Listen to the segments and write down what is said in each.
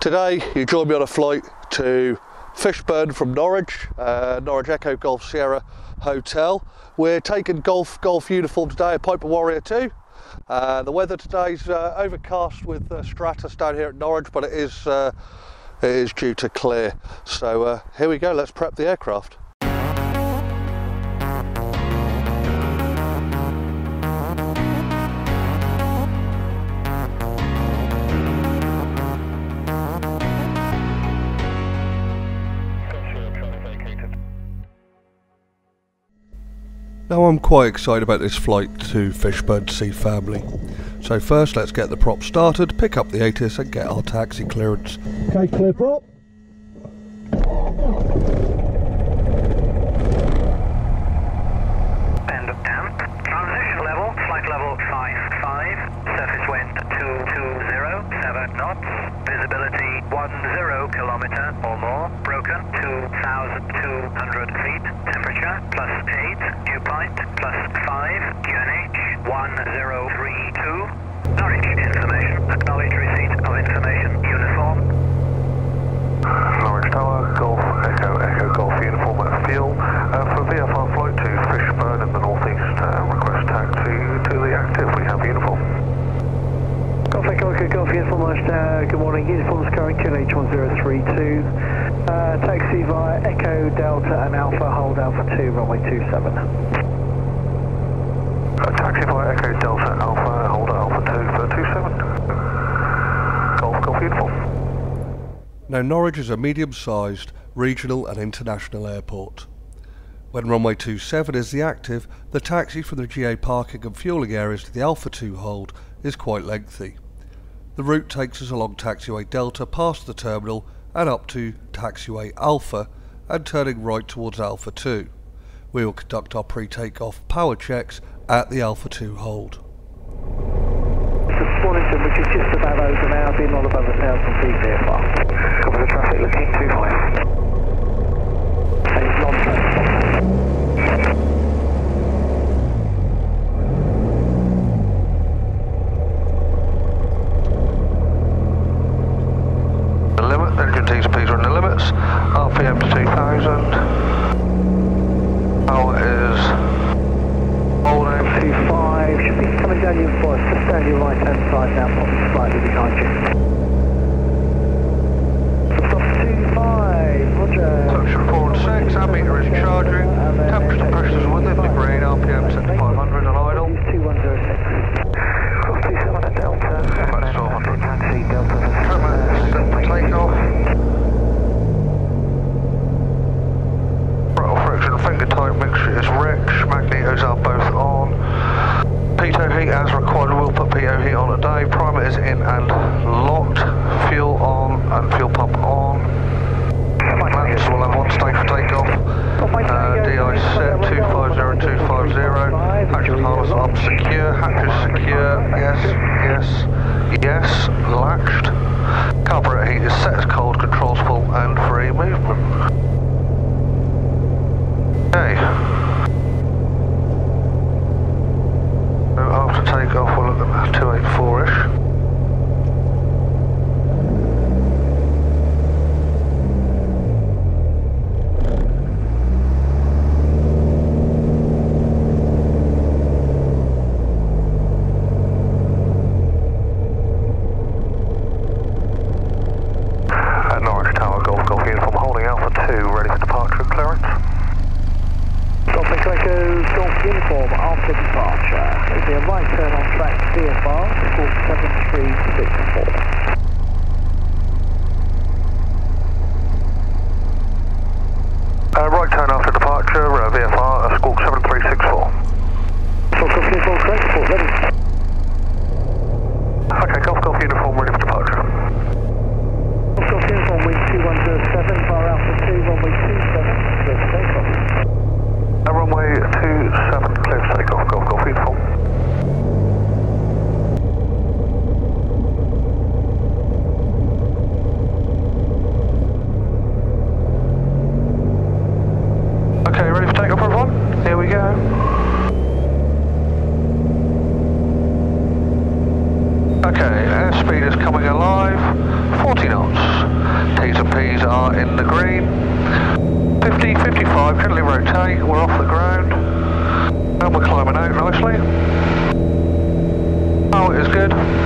Today you join me on a flight to Fishburn from Norwich, uh, Norwich Echo Golf Sierra Hotel. We're taking golf golf uniform today, a Piper Warrior 2. Uh, the weather today is uh, overcast with uh, stratus down here at Norwich, but it is uh, it is due to clear. So uh, here we go. Let's prep the aircraft. Now I'm quite excited about this flight to Fishburn Sea family. So first let's get the prop started, pick up the ATIS and get our taxi clearance. Okay, clear prop. End of damp. Transition level, flight level 55, surface wind 220, 7 knots, visibility 10 kilometer or more, broken 2,200 feet, temperature plus 8, dew point plus 5, QNH 1032. Norwich information, acknowledge receipt of information, uniform. Norwich Tower, Golf, Echo, Echo, Golf, Uniform at fuel. Uh, for VFR flight to Fishburn in the northeast, uh, request taxi to the active. We have uniform. Golf Echo Echo Golf Uniform Launch, uh, good morning. Uniforms current QNH 1032. Uh, taxi via Echo Delta and Alpha, hold Alpha 2, runway 27. Uh, taxi via Echo Delta and Alpha, hold Alpha 2 for 27. Golf, Golf, Uniform. Now Norwich is a medium-sized regional and international airport. When runway 27 is the active, the taxi from the GA parking and fueling areas to the Alpha 2 hold is quite lengthy. The route takes us along taxiway Delta past the terminal and up to taxiway Alpha and turning right towards Alpha 2. We will conduct our pre-takeoff power checks at the Alpha 2 hold. Which is just over now, being all above 1,000 feet the traffic looking 25. And it's PMC-1000. Now it is holding. 25 should be coming down your foot, just down your right hand side now, popping slightly behind you. Stop 25, roger. Section 4 and 6, ammeter is charging, temperature pressures within. Magnetos are both on. Pitot heat as required. We'll put pitot heat on today. Primer is in and locked. Fuel on and fuel pump on. Maps will have one stage for takeoff. Uh, DI set 250250. Hatches harness up secure. Hatches secure. Yes, yes, yes. Latched. Carburetor heat is set Okay, airspeed is coming alive, 40 knots. T's and P's are in the green. 50, 55, gently rotate, we're off the ground. And we're climbing out nicely. Oh, Power is good.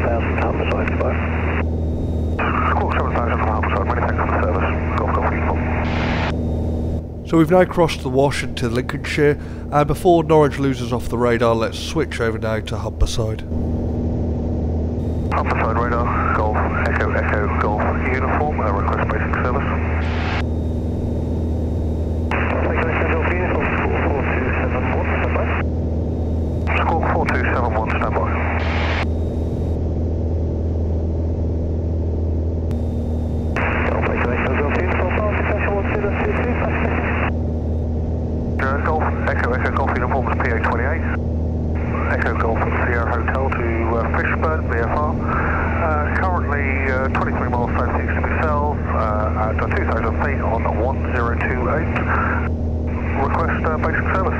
7000, Alpha Side Goodbye. Squawk 7000 from Harborside, many thanks for the service. Golf Golf Uniform. So we've now crossed the Wash into Lincolnshire, and before Norwich loses off the radar, let's switch over now to Humberside. Humberside radar, Golf, Echo, Echo, Golf Uniform, uh, request basic service. Golf Uniform, Squawk 4271, Squawk 4271, standby. standby. Golf Echo, Golf Uniform, Baltic Special 1022, passing Uh, Golf, Echo, Echo, Golf Uniform is PA28. Echo Golf Sierra Hotel to uh, Fishburn, VFR. Uh, currently uh, 23 miles southeast of yourself, uh, at uh, 2,000 feet on 1028. Request uh, basic service.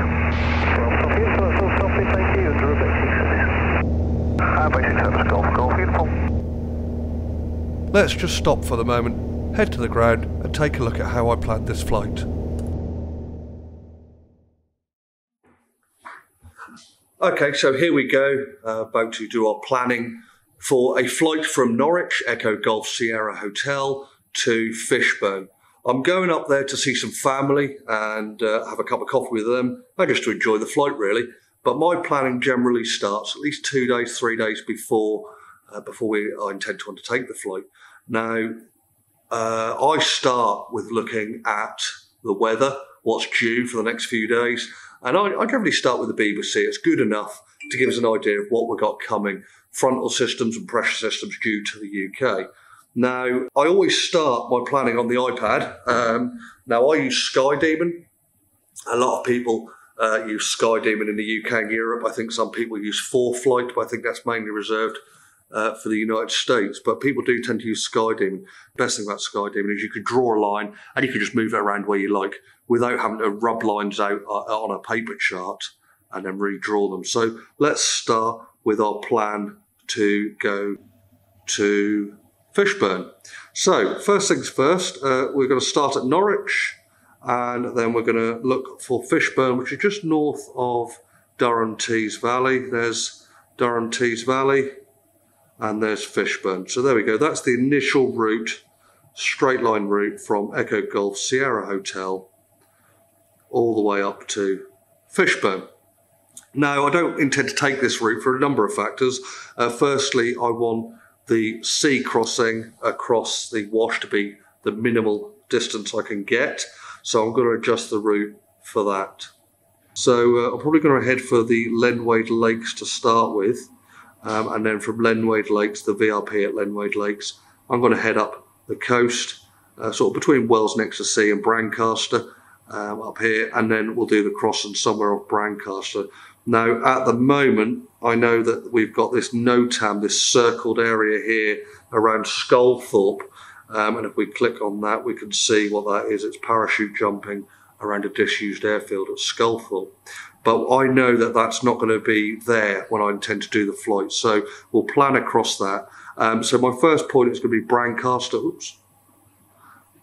Golf Golf Uniform, copy, thank you. Under basic service. Uh, basic service, Golf, Golf Uniform. Let's just stop for the moment, head to the ground, and take a look at how I planned this flight. Okay, so here we go, uh, about to do our planning for a flight from Norwich, Echo Golf Sierra Hotel, to Fishburn. I'm going up there to see some family and uh, have a cup of coffee with them, and just to enjoy the flight, really. But my planning generally starts at least two days, three days before uh, before we I intend to undertake the flight. Now, uh, I start with looking at the weather, what's due for the next few days, and I, I generally start with the BBC. It's good enough to give us an idea of what we've got coming, frontal systems and pressure systems due to the UK. Now, I always start my planning on the iPad. Um, now, I use SkyDemon. A lot of people uh, use SkyDemon in the UK and Europe. I think some people use ForeFlight, but I think that's mainly reserved uh, for the United States. But people do tend to use Sky. Best thing about Sky is you could draw a line and you can just move it around where you like without having to rub lines out uh, on a paper chart and then redraw them. So let's start with our plan to go to Fishburn. So, first things first, uh, we're going to start at Norwich and then we're going to look for Fishburn, which is just north of Durham Tees Valley. There's Durham Tees Valley and there's Fishburn. So, there we go. That's the initial route, straight line route from Echo Golf Sierra Hotel all the way up to Fishburn. Now, I don't intend to take this route for a number of factors. Uh, firstly, I want the sea crossing across the wash to be the minimal distance I can get. So I'm going to adjust the route for that. So uh, I'm probably going to head for the Lenwade Lakes to start with. Um, and then from Lenwade Lakes, the VRP at Lenwade Lakes, I'm going to head up the coast, uh, sort of between Wells next to Sea and Brancaster um, up here. And then we'll do the crossing somewhere off Brancaster. Now, at the moment, I know that we've got this NOTAM, this circled area here around Sculthorpe. Um, and if we click on that, we can see what that is. It's parachute jumping around a disused airfield at Sculthorpe. But I know that that's not going to be there when I intend to do the flight. So we'll plan across that. Um, so my first point is going to be Brancaster. Oops.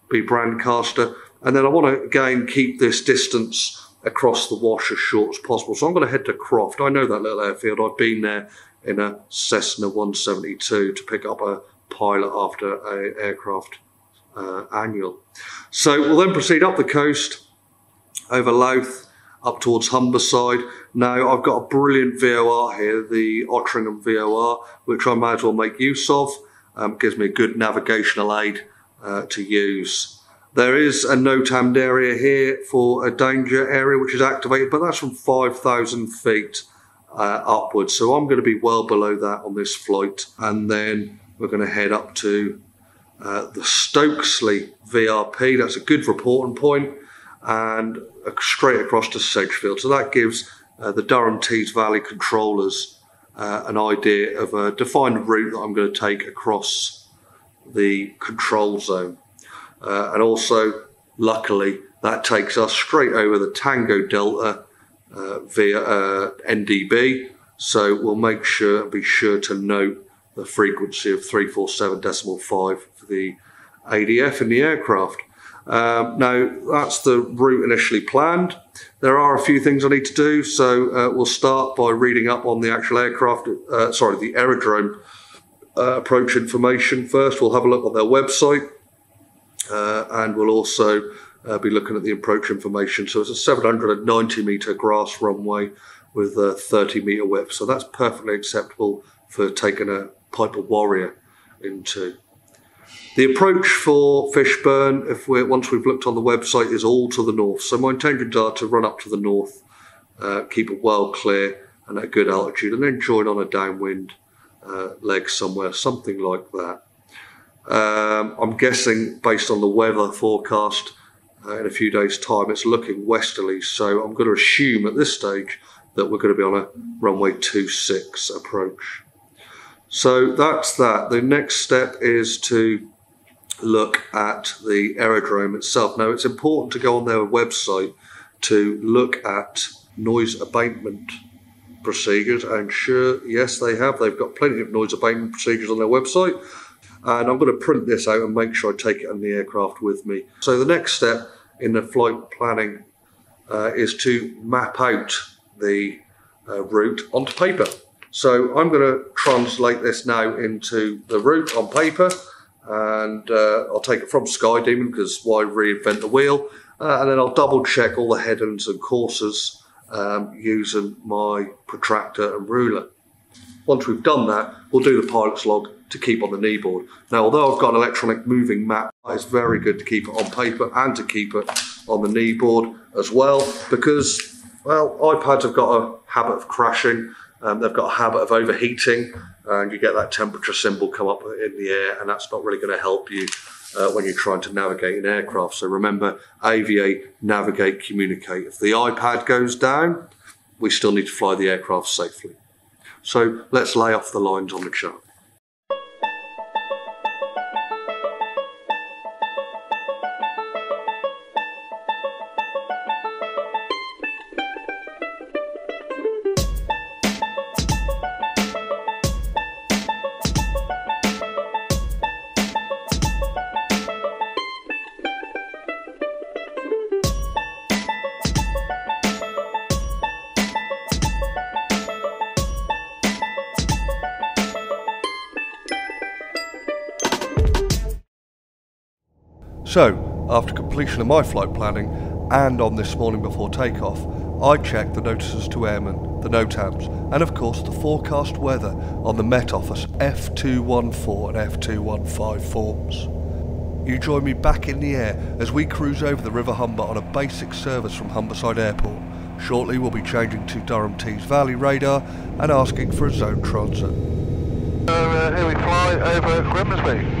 Be Brancaster. And then I want to again keep this distance across the wash as short as possible. So I'm going to head to Croft. I know that little airfield. I've been there in a Cessna 172 to pick up a pilot after a aircraft uh, annual. So we'll then proceed up the coast over Louth up towards Humberside. Now I've got a brilliant VOR here, the Ottringham VOR, which I might as well make use of. Um, gives me a good navigational aid uh, to use. There is a NOTAM area here for a danger area which is activated, but that's from 5,000 feet uh, upwards. So I'm going to be well below that on this flight. And then we're going to head up to uh, the Stokesley VRP. That's a good reporting point and straight across to Sedgefield. So that gives uh, the Durham Tees Valley controllers uh, an idea of a defined route that I'm going to take across the control zone. Uh, and also, luckily, that takes us straight over the Tango Delta uh, via uh, NDB. So we'll make sure, be sure to note the frequency of 347.5 for the ADF in the aircraft. Um, now, that's the route initially planned. There are a few things I need to do, so uh, we'll start by reading up on the actual aircraft, uh, sorry, the aerodrome uh, approach information first. We'll have a look on their website. Uh, and we'll also uh, be looking at the approach information. So it's a 790 metre grass runway with a 30 metre width. So that's perfectly acceptable for taking a Piper Warrior into. The approach for Fishburn, if we're once we've looked on the website, is all to the north. So my intentions are to run up to the north, uh, keep it well clear and at a good altitude, and then join on a downwind uh, leg somewhere, something like that. Um, I'm guessing based on the weather forecast uh, in a few days' time, it's looking westerly. So I'm going to assume at this stage that we're going to be on a runway 26 approach. So that's that. The next step is to look at the aerodrome itself. Now, it's important to go on their website to look at noise abatement procedures. And sure, yes, they have. They've got plenty of noise abatement procedures on their website and I'm going to print this out and make sure I take it on the aircraft with me. So the next step in the flight planning uh, is to map out the uh, route onto paper. So I'm going to translate this now into the route on paper and uh, I'll take it from SkyDemon because why reinvent the wheel uh, and then I'll double check all the headings and courses um, using my protractor and ruler. Once we've done that, we'll do the pilot's log to keep on the kneeboard. Now, although I've got an electronic moving map, it's very good to keep it on paper and to keep it on the kneeboard as well because, well, iPads have got a habit of crashing. Um, they've got a habit of overheating, and you get that temperature symbol come up in the air, and that's not really going to help you uh, when you're trying to navigate an aircraft. So remember, aviate, navigate, communicate. If the iPad goes down, we still need to fly the aircraft safely. So let's lay off the lines on the chart. So, after completion of my flight planning and on this morning before takeoff, I checked the notices to airmen, the NOTAMs, and of course the forecast weather on the Met Office F214 and F215 forms. You join me back in the air as we cruise over the River Humber on a basic service from Humberside Airport. Shortly we'll be changing to Durham Tees Valley radar and asking for a zone transit. Uh, here we fly over Grimsby.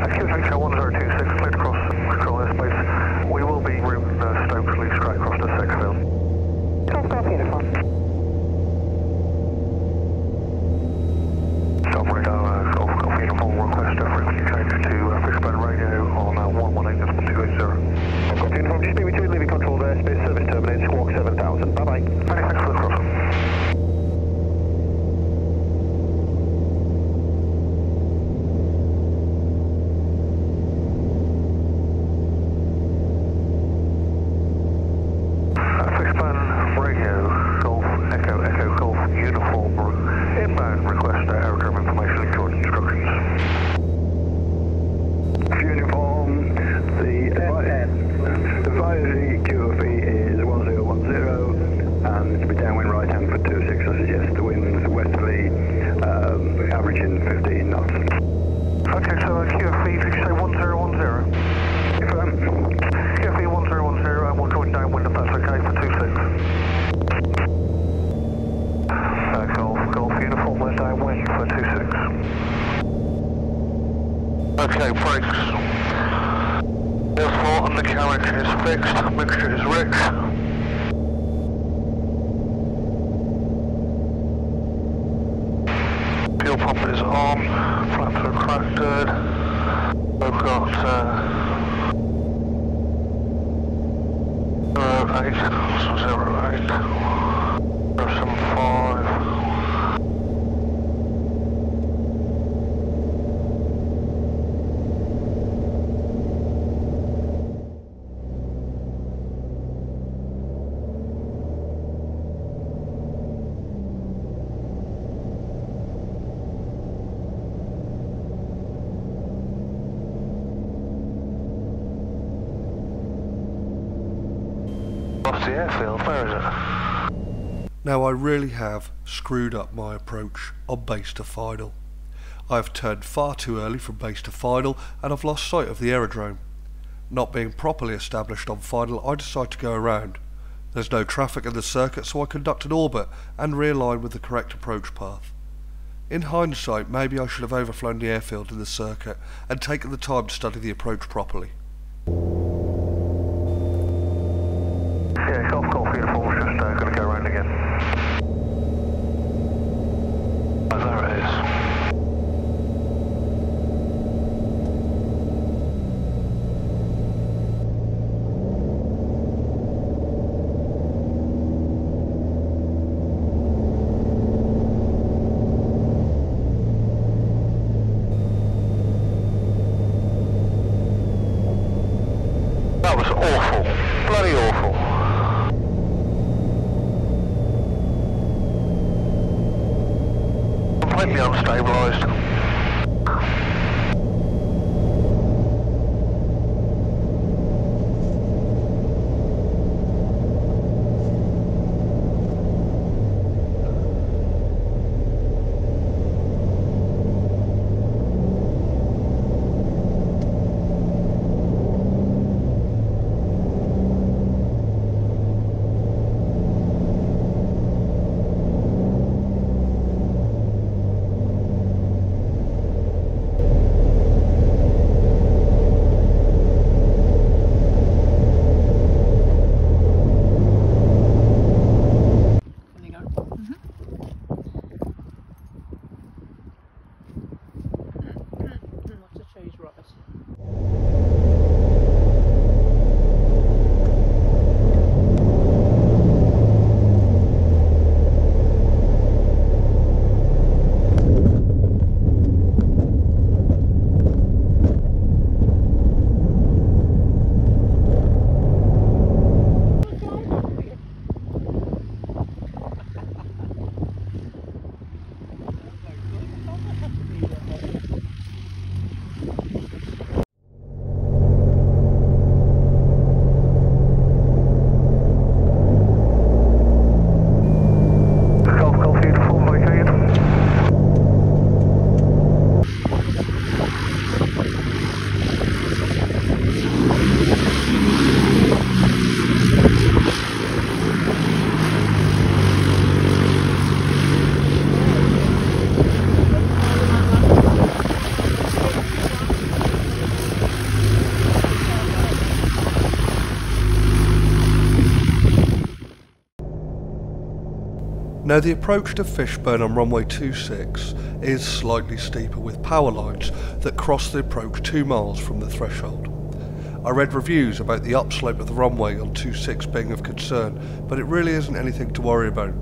Excuse me, Show 1026, is fixed, mixture is rich. fuel pump is on, flap are cracked, I've got uh, 08, so 08, 074. Docks where is it? Now I really have screwed up my approach on base to final. I have turned far too early from base to final and I've lost sight of the aerodrome. Not being properly established on final, I decide to go around. There's no traffic in the circuit so I conduct an orbit and realign with the correct approach path. In hindsight, maybe I should have overflown the airfield in the circuit and taken the time to study the approach properly. Now the approach to Fishburn on runway 26 is slightly steeper with power lines that cross the approach 2 miles from the threshold. I read reviews about the upslope of the runway on 26 being of concern, but it really isn't anything to worry about.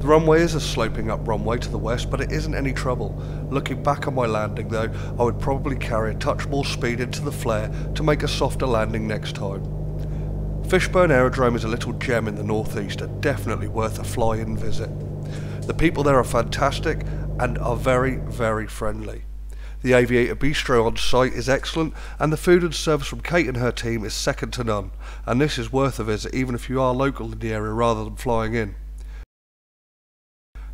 The runway is a sloping up runway to the west, but it isn't any trouble. Looking back on my landing though, I would probably carry a touch more speed into the flare to make a softer landing next time. Fishburn Aerodrome is a little gem in the northeast and definitely worth a fly-in visit. The people there are fantastic and are very, very friendly. The Aviator Bistro on site is excellent and the food and service from Kate and her team is second to none and this is worth a visit even if you are local in the area rather than flying in.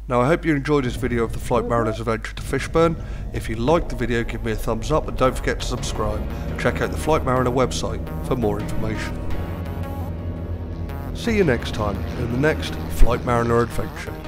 Now I hope you enjoyed this video of the Flight Mariner's adventure to Fishburn. If you liked the video give me a thumbs up and don't forget to subscribe. Check out the Flight Mariner website for more information. See you next time in the next Flight Mariner adventure.